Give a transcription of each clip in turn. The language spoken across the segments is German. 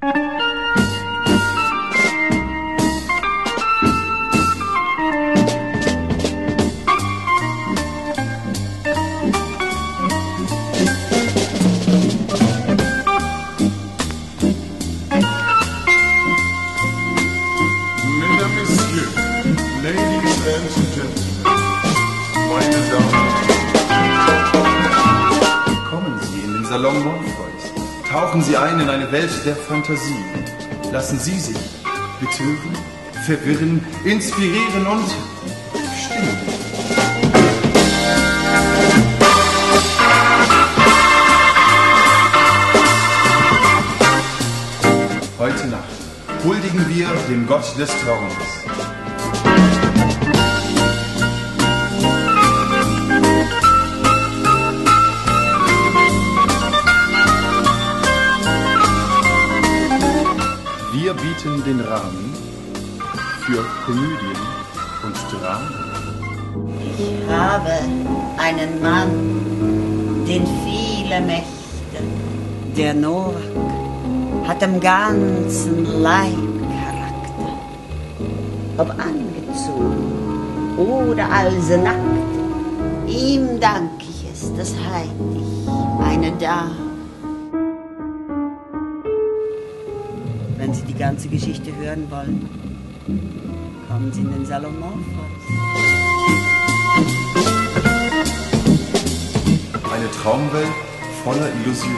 Kommen Sie in den Salon Morpheus. Tauchen Sie ein in eine Welt der Fantasie. Lassen Sie sich betören, verwirren, inspirieren und stimmen. Heute Nacht huldigen wir dem Gott des Traums. Wir bieten den Rahmen für Komödien und Dramen. Ich habe einen Mann, den viele möchten. Der Norak hat am ganzen Leib Charakter. Ob angezogen oder also nackt, ihm dank ich es, das heit ich, meine Dame. Wenn Sie die ganze Geschichte hören wollen, kommen Sie in den Salon Morpheus. Eine Traumwelt voller Illusionen.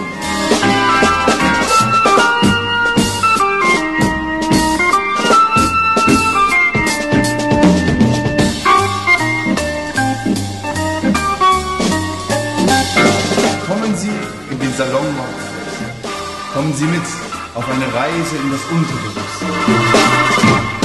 Kommen Sie in den Salon Morpheus. Kommen Sie mit auf eine Reise in das Unterbewusstsein.